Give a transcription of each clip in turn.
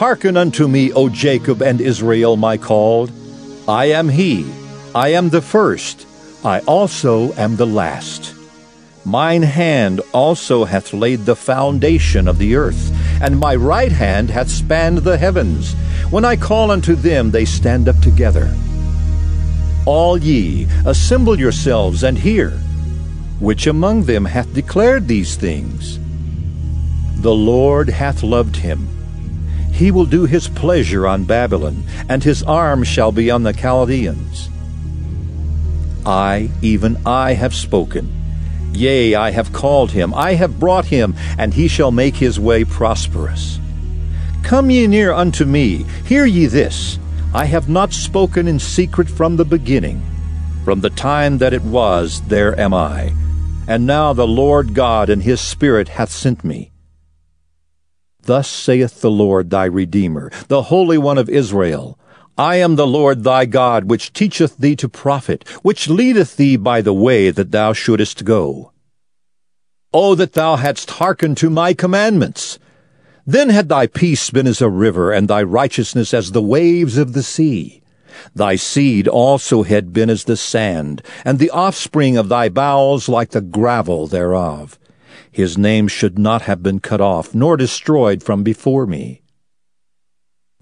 Hearken unto me, O Jacob and Israel, my called. I am he, I am the first, I also am the last. Mine hand also hath laid the foundation of the earth, and my right hand hath spanned the heavens. When I call unto them, they stand up together. All ye, assemble yourselves and hear. Which among them hath declared these things? The Lord hath loved him. He will do his pleasure on Babylon, and his arm shall be on the Chaldeans. I, even I, have spoken. Yea, I have called him, I have brought him, and he shall make his way prosperous. Come ye near unto me, hear ye this. I have not spoken in secret from the beginning. From the time that it was, there am I. And now the Lord God and his Spirit hath sent me. Thus saith the Lord thy Redeemer, the Holy One of Israel, I am the Lord thy God, which teacheth thee to profit, which leadeth thee by the way that thou shouldest go. O that thou hadst hearkened to my commandments! Then had thy peace been as a river, and thy righteousness as the waves of the sea. Thy seed also had been as the sand, and the offspring of thy bowels like the gravel thereof. His name should not have been cut off, nor destroyed from before me.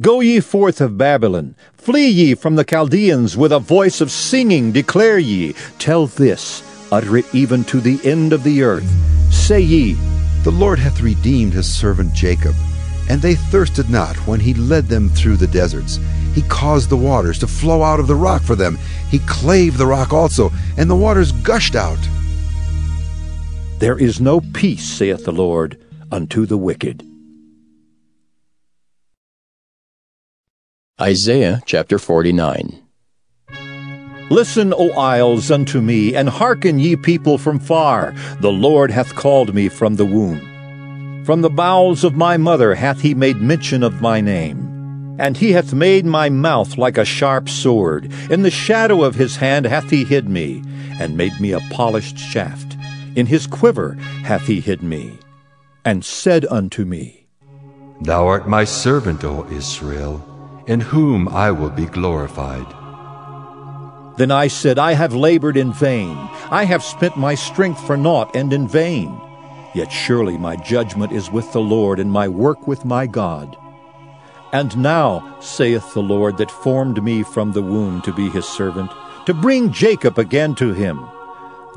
Go ye forth of Babylon, flee ye from the Chaldeans, with a voice of singing declare ye, tell this, utter it even to the end of the earth. Say ye, The Lord hath redeemed his servant Jacob, and they thirsted not when he led them through the deserts. He caused the waters to flow out of the rock for them. He clave the rock also, and the waters gushed out. There is no peace, saith the Lord, unto the wicked. Isaiah chapter 49. Listen, O isles, unto me, and hearken, ye people from far. The Lord hath called me from the womb. From the bowels of my mother hath he made mention of my name. And he hath made my mouth like a sharp sword. In the shadow of his hand hath he hid me, and made me a polished shaft. In his quiver hath he hid me, and said unto me, Thou art my servant, O Israel in whom I will be glorified. Then I said, I have labored in vain. I have spent my strength for naught and in vain. Yet surely my judgment is with the Lord, and my work with my God. And now, saith the Lord, that formed me from the womb to be his servant, to bring Jacob again to him.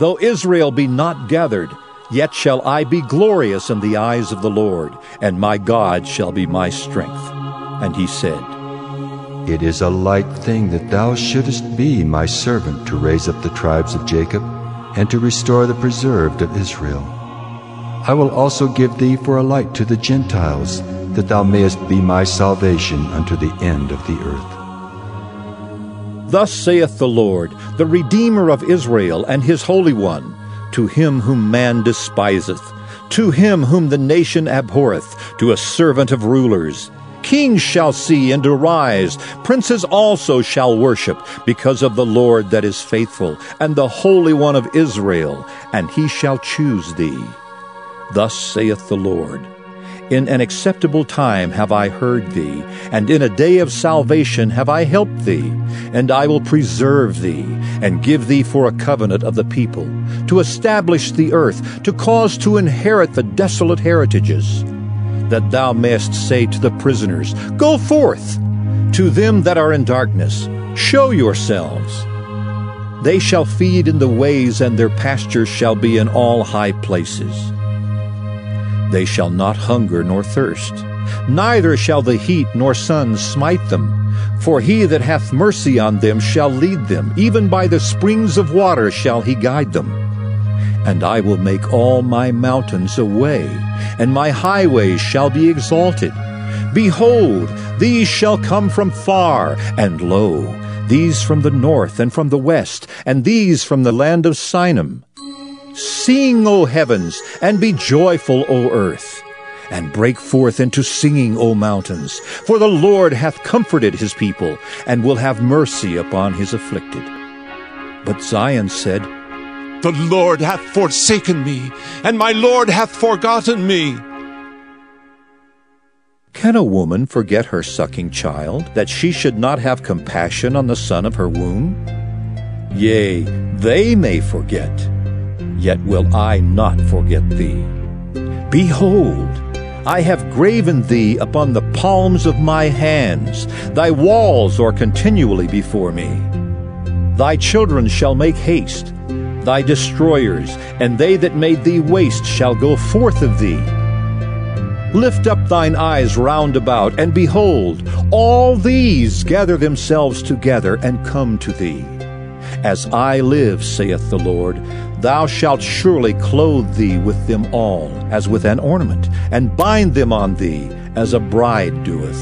Though Israel be not gathered, yet shall I be glorious in the eyes of the Lord, and my God shall be my strength. And he said, it is a light thing that thou shouldest be my servant to raise up the tribes of Jacob, and to restore the preserved of Israel. I will also give thee for a light to the Gentiles, that thou mayest be my salvation unto the end of the earth. Thus saith the Lord, the Redeemer of Israel, and his Holy One, to him whom man despiseth, to him whom the nation abhorreth, to a servant of rulers, Kings shall see and arise, princes also shall worship, because of the Lord that is faithful, and the Holy One of Israel, and he shall choose thee. Thus saith the Lord, In an acceptable time have I heard thee, and in a day of salvation have I helped thee, and I will preserve thee, and give thee for a covenant of the people, to establish the earth, to cause to inherit the desolate heritages that thou mayest say to the prisoners, Go forth! To them that are in darkness, show yourselves. They shall feed in the ways, and their pastures shall be in all high places. They shall not hunger nor thirst, neither shall the heat nor sun smite them. For he that hath mercy on them shall lead them, even by the springs of water shall he guide them. And I will make all my mountains a way, and my highways shall be exalted. Behold, these shall come from far, and lo, these from the north and from the west, and these from the land of Sinim. Sing, O heavens, and be joyful, O earth, and break forth into singing, O mountains, for the Lord hath comforted his people, and will have mercy upon his afflicted. But Zion said, the Lord hath forsaken me, and my Lord hath forgotten me. Can a woman forget her sucking child, that she should not have compassion on the son of her womb? Yea, they may forget, yet will I not forget thee. Behold, I have graven thee upon the palms of my hands. Thy walls are continually before me. Thy children shall make haste. Thy destroyers, and they that made thee waste, shall go forth of thee. Lift up thine eyes round about, and behold, all these gather themselves together and come to thee. As I live, saith the Lord, thou shalt surely clothe thee with them all, as with an ornament, and bind them on thee, as a bride doeth.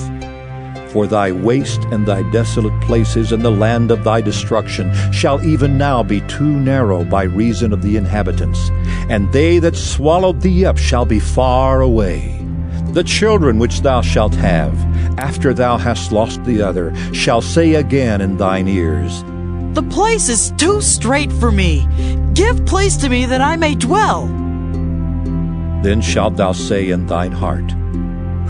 For thy waste and thy desolate places in the land of thy destruction shall even now be too narrow by reason of the inhabitants, and they that swallowed thee up shall be far away. The children which thou shalt have, after thou hast lost the other, shall say again in thine ears, the place is too strait for me. Give place to me that I may dwell. Then shalt thou say in thine heart,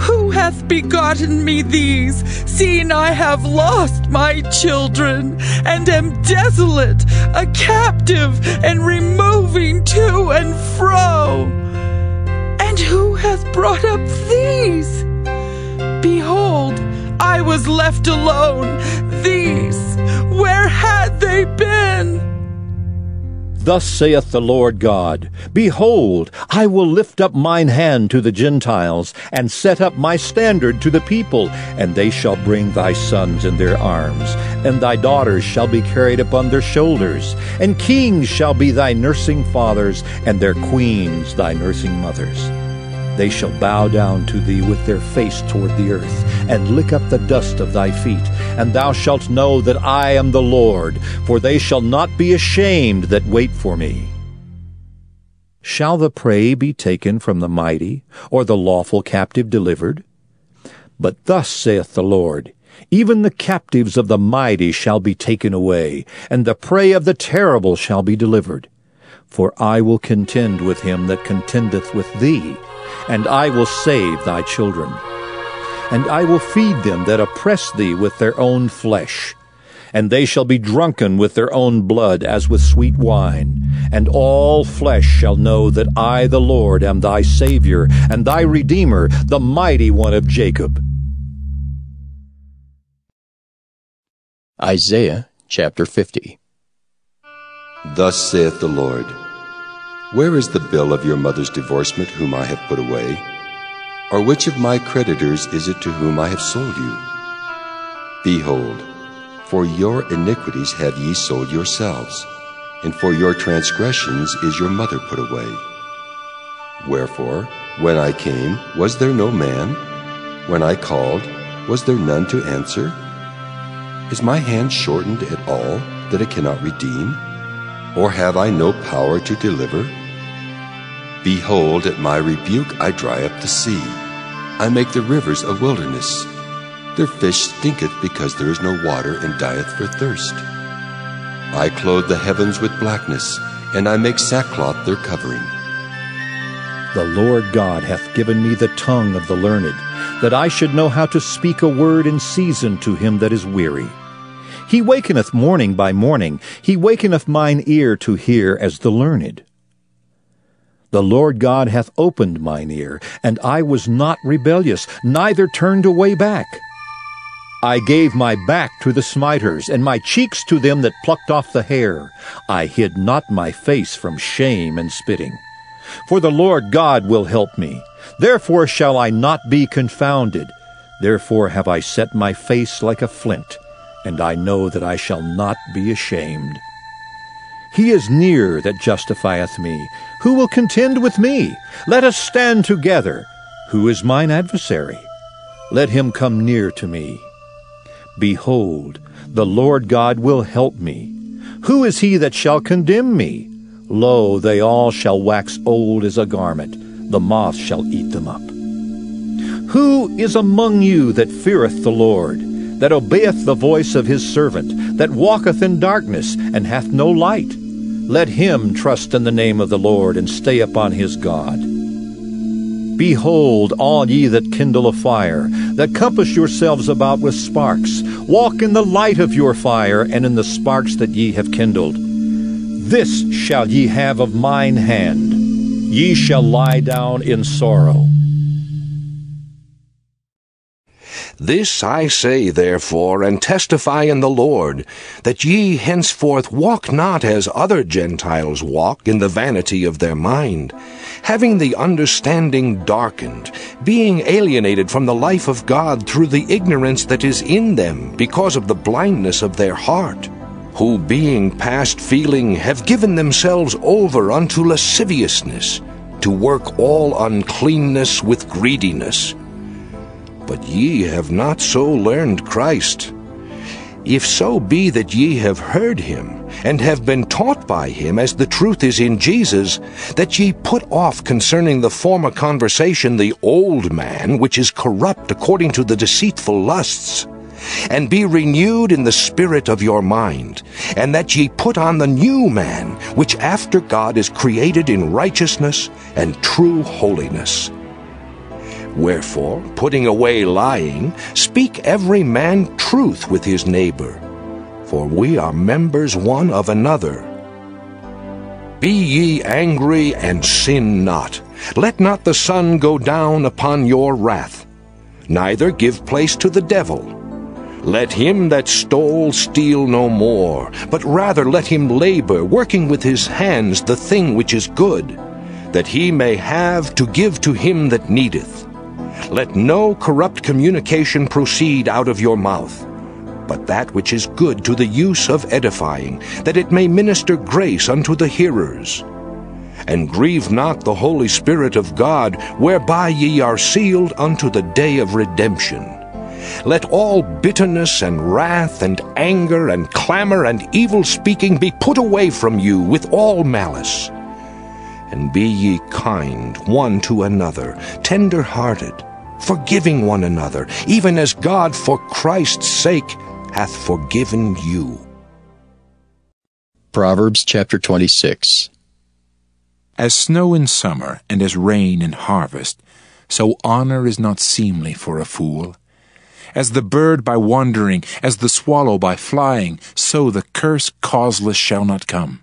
Who hath begotten me these, seeing I have lost my children, and am desolate, a captive, and removing to and fro? And who hath brought up these? Behold, I was left alone. These, where had they been? Thus saith the Lord God Behold, I will lift up mine hand to the Gentiles, and set up my standard to the people, and they shall bring thy sons in their arms, and thy daughters shall be carried upon their shoulders, and kings shall be thy nursing fathers, and their queens thy nursing mothers. They shall bow down to thee with their face toward the earth, and lick up the dust of thy feet. And thou shalt know that I am the Lord, for they shall not be ashamed that wait for me. Shall the prey be taken from the mighty, or the lawful captive delivered? But thus saith the Lord, even the captives of the mighty shall be taken away, and the prey of the terrible shall be delivered. For I will contend with him that contendeth with thee, and I will save thy children. And I will feed them that oppress thee with their own flesh. And they shall be drunken with their own blood as with sweet wine. And all flesh shall know that I, the Lord, am thy Savior, and thy Redeemer, the mighty one of Jacob. Isaiah chapter 50 Thus saith the Lord, where is the bill of your mother's divorcement whom I have put away? Or which of my creditors is it to whom I have sold you? Behold, for your iniquities have ye sold yourselves, and for your transgressions is your mother put away. Wherefore, when I came, was there no man? When I called, was there none to answer? Is my hand shortened at all, that it cannot redeem? Or have I no power to deliver? Behold, at my rebuke I dry up the sea. I make the rivers a wilderness. Their fish stinketh because there is no water and dieth for thirst. I clothe the heavens with blackness, and I make sackcloth their covering. The Lord God hath given me the tongue of the learned, that I should know how to speak a word in season to him that is weary. He wakeneth morning by morning, he wakeneth mine ear to hear as the learned. The Lord God hath opened mine ear, and I was not rebellious, neither turned away back. I gave my back to the smiters, and my cheeks to them that plucked off the hair. I hid not my face from shame and spitting. For the Lord God will help me. Therefore shall I not be confounded. Therefore have I set my face like a flint, and I know that I shall not be ashamed. He is near that justifieth me. Who will contend with me? Let us stand together. Who is mine adversary? Let him come near to me. Behold, the Lord God will help me. Who is he that shall condemn me? Lo, they all shall wax old as a garment. The moth shall eat them up. Who is among you that feareth the Lord? That obeyeth the voice of his servant, that walketh in darkness, and hath no light. Let him trust in the name of the Lord, and stay upon his God. Behold, all ye that kindle a fire, that compass yourselves about with sparks, walk in the light of your fire, and in the sparks that ye have kindled. This shall ye have of mine hand. Ye shall lie down in sorrow. This I say, therefore, and testify in the Lord, that ye henceforth walk not as other Gentiles walk in the vanity of their mind, having the understanding darkened, being alienated from the life of God through the ignorance that is in them because of the blindness of their heart, who being past feeling have given themselves over unto lasciviousness, to work all uncleanness with greediness. But ye have not so learned Christ. If so be that ye have heard him, and have been taught by him as the truth is in Jesus, that ye put off concerning the former conversation the old man, which is corrupt according to the deceitful lusts, and be renewed in the spirit of your mind, and that ye put on the new man, which after God is created in righteousness and true holiness. Wherefore, putting away lying, speak every man truth with his neighbor, for we are members one of another. Be ye angry and sin not. Let not the sun go down upon your wrath. Neither give place to the devil. Let him that stole steal no more, but rather let him labor, working with his hands the thing which is good, that he may have to give to him that needeth. Let no corrupt communication proceed out of your mouth, but that which is good to the use of edifying, that it may minister grace unto the hearers. And grieve not the Holy Spirit of God, whereby ye are sealed unto the day of redemption. Let all bitterness and wrath and anger and clamor and evil speaking be put away from you with all malice. And be ye kind one to another, tender hearted, forgiving one another, even as God for Christ's sake hath forgiven you. Proverbs chapter 26. As snow in summer and as rain in harvest, so honor is not seemly for a fool. As the bird by wandering, as the swallow by flying, so the curse causeless shall not come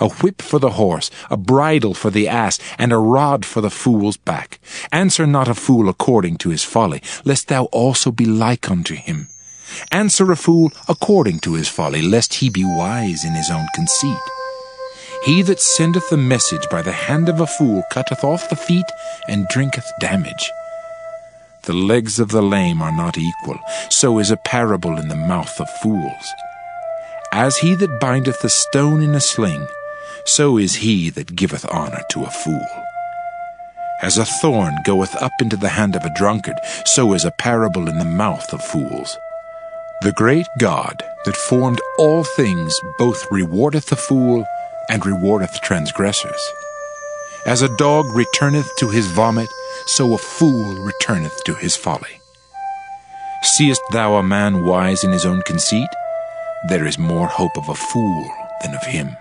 a whip for the horse, a bridle for the ass, and a rod for the fool's back. Answer not a fool according to his folly, lest thou also be like unto him. Answer a fool according to his folly, lest he be wise in his own conceit. He that sendeth a message by the hand of a fool cutteth off the feet and drinketh damage. The legs of the lame are not equal, so is a parable in the mouth of fools. As he that bindeth a stone in a sling, so is he that giveth honour to a fool. As a thorn goeth up into the hand of a drunkard, so is a parable in the mouth of fools. The great God that formed all things both rewardeth the fool and rewardeth transgressors. As a dog returneth to his vomit, so a fool returneth to his folly. Seest thou a man wise in his own conceit? There is more hope of a fool than of him.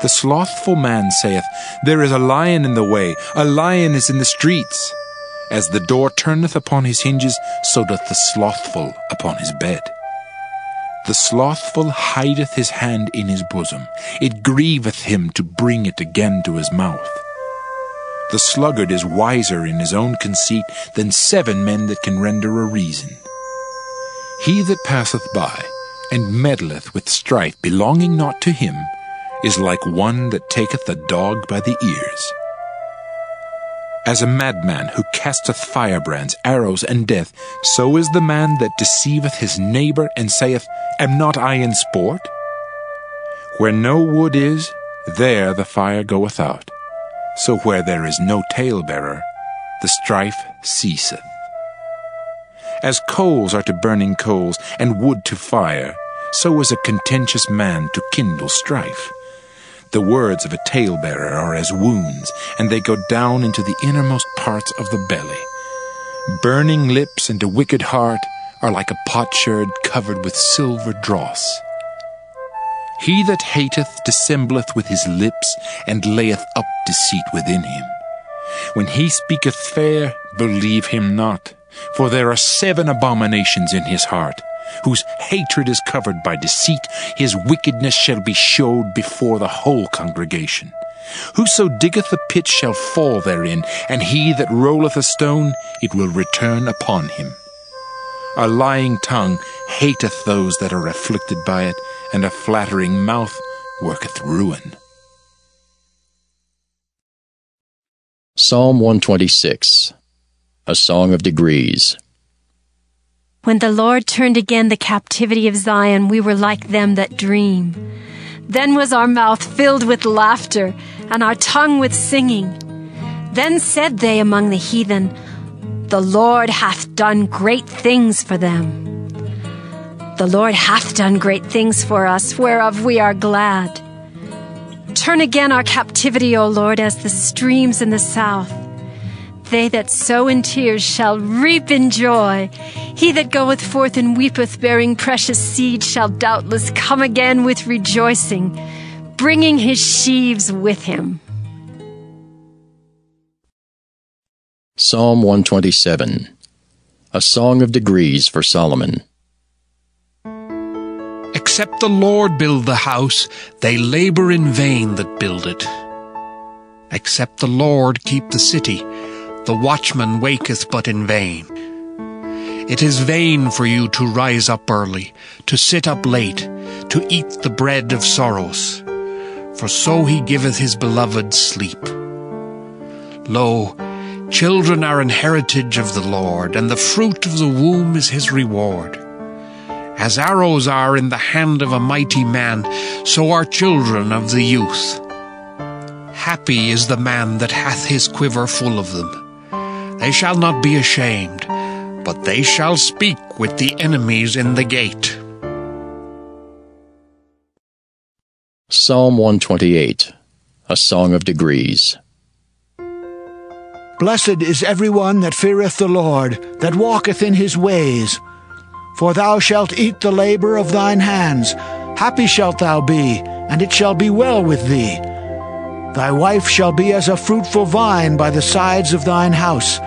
The slothful man saith, There is a lion in the way, a lion is in the streets. As the door turneth upon his hinges, so doth the slothful upon his bed. The slothful hideth his hand in his bosom, it grieveth him to bring it again to his mouth. The sluggard is wiser in his own conceit than seven men that can render a reason. He that passeth by, and meddleth with strife belonging not to him, is like one that taketh a dog by the ears. As a madman who casteth firebrands, arrows, and death, so is the man that deceiveth his neighbor and saith, Am not I in sport? Where no wood is, there the fire goeth out. So where there is no talebearer, the strife ceaseth. As coals are to burning coals, and wood to fire, so is a contentious man to kindle strife. The words of a talebearer are as wounds, and they go down into the innermost parts of the belly. Burning lips and a wicked heart are like a potsherd covered with silver dross. He that hateth dissembleth with his lips, and layeth up deceit within him. When he speaketh fair, believe him not. For there are seven abominations in his heart, whose hatred is covered by deceit. His wickedness shall be showed before the whole congregation. Whoso diggeth a pit shall fall therein, and he that rolleth a stone, it will return upon him. A lying tongue hateth those that are afflicted by it, and a flattering mouth worketh ruin. Psalm 126 A Song of Degrees. When the Lord turned again the captivity of Zion, we were like them that dream. Then was our mouth filled with laughter, and our tongue with singing. Then said they among the heathen, The Lord hath done great things for them. The Lord hath done great things for us, whereof we are glad. Turn again our captivity, O Lord, as the streams in the south. They that sow in tears shall reap in joy. He that goeth forth and weepeth, bearing precious seed, shall doubtless come again with rejoicing, bringing his sheaves with him. Psalm 127 A Song of Degrees for Solomon. Except the Lord build the house, they labor in vain that build it. Except the Lord keep the city, the watchman waketh but in vain. It is vain for you to rise up early, to sit up late, to eat the bread of sorrows, for so he giveth his beloved sleep. Lo, children are an heritage of the Lord, and the fruit of the womb is his reward. As arrows are in the hand of a mighty man, so are children of the youth. Happy is the man that hath his quiver full of them. They shall not be ashamed, but they shall speak with the enemies in the gate. Psalm 128 A Song of Degrees. Blessed is every one that feareth the Lord, that walketh in his ways. For thou shalt eat the labor of thine hands. Happy shalt thou be, and it shall be well with thee. Thy wife shall be as a fruitful vine by the sides of thine house,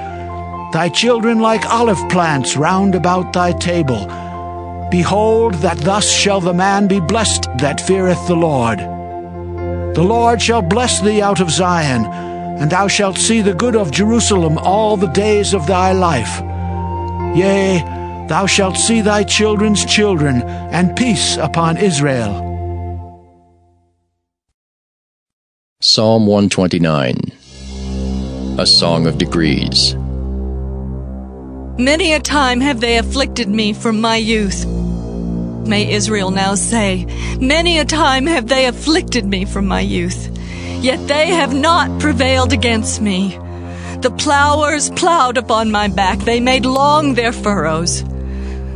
thy children like olive plants round about thy table. Behold, that thus shall the man be blessed that feareth the Lord. The Lord shall bless thee out of Zion, and thou shalt see the good of Jerusalem all the days of thy life. Yea, thou shalt see thy children's children, and peace upon Israel. Psalm 129 A Song of Degrees. Many a time have they afflicted me from my youth. May Israel now say, Many a time have they afflicted me from my youth, yet they have not prevailed against me. The plowers plowed upon my back, they made long their furrows.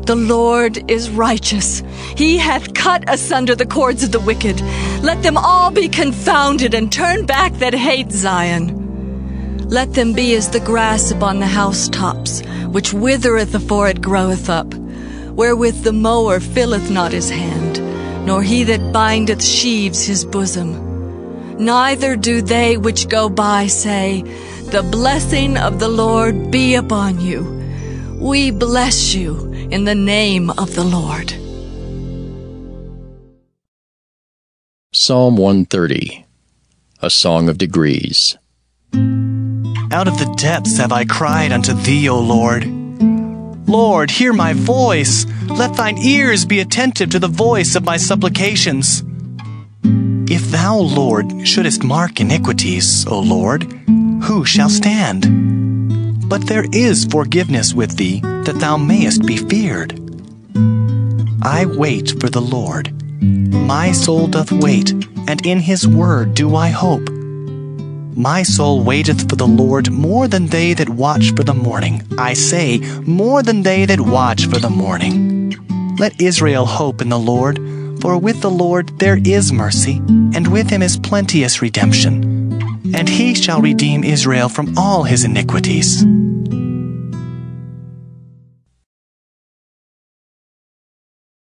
The Lord is righteous. He hath cut asunder the cords of the wicked. Let them all be confounded and turn back that hate Zion. Let them be as the grass upon the housetops, which withereth afore it groweth up, wherewith the mower filleth not his hand, nor he that bindeth sheaves his bosom. Neither do they which go by say, The blessing of the Lord be upon you. We bless you in the name of the Lord. Psalm 130 A Song of Degrees. Out of the depths have I cried unto thee, O Lord. Lord, hear my voice. Let thine ears be attentive to the voice of my supplications. If thou, Lord, shouldest mark iniquities, O Lord, who shall stand? But there is forgiveness with thee, that thou mayest be feared. I wait for the Lord. My soul doth wait, and in his word do I hope. My soul waiteth for the Lord more than they that watch for the morning. I say, more than they that watch for the morning. Let Israel hope in the Lord, for with the Lord there is mercy, and with him is plenteous redemption. And he shall redeem Israel from all his iniquities.